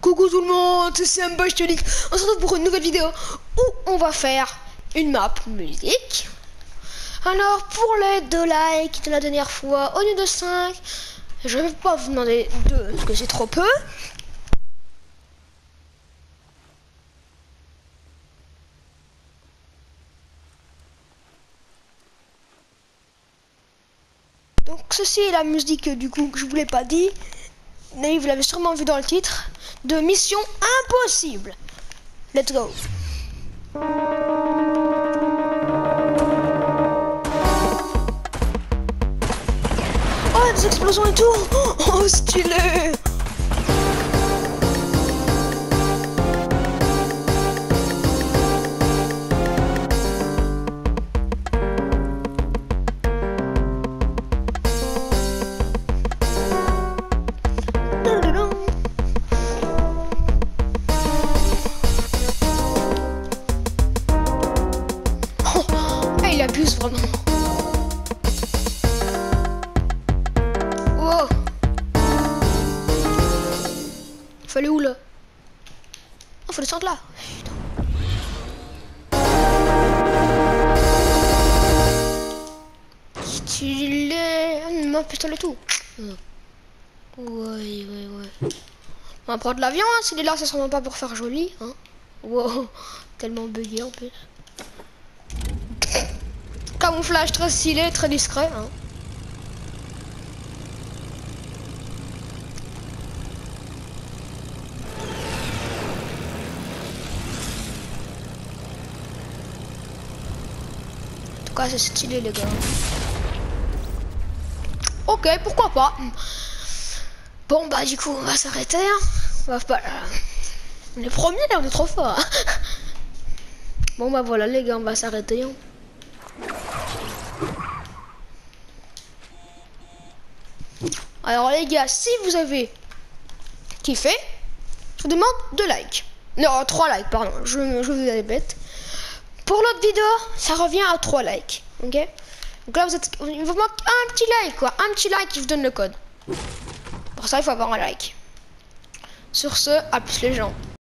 Coucou tout le monde, c'est Simba, je. On se retrouve pour une nouvelle vidéo où on va faire une map musique. Alors, pour les deux likes de la dernière fois, au lieu de 5, je vais pas vous demander 2 parce que c'est trop peu. Donc ceci est la musique du coup que je vous l'ai pas dit. Mais vous l'avez sûrement vu dans le titre de Mission Impossible. Let's go. Oh, des explosions et tout. Oh, stylé. Il abuse vraiment. Wow. Fallait où là? Oh, faut descendre là. Putain. Stylé. Ma pistolet et tout. Ouais, ouais, ouais. On va prendre l'avion, hein. S'il est là, ça sera pas pour faire joli. Hein. Wow. Tellement bugué en plus. Très stylé, très discret. Hein. En tout cas, c'est stylé, les gars. Ok, pourquoi pas. Bon, bah, du coup, on va s'arrêter. Hein. On va pas. On est on est trop fort. Bon, bah, voilà, les gars, on va s'arrêter. hein. Alors les gars, si vous avez kiffé, je vous demande deux likes. Non, trois likes, pardon. Je, je vous ai bête. Pour l'autre vidéo, ça revient à trois likes. Ok? Donc là, vous êtes, il vous manque un petit like, quoi. Un petit like qui vous donne le code. Pour ça, il faut avoir un like. Sur ce, à plus les gens.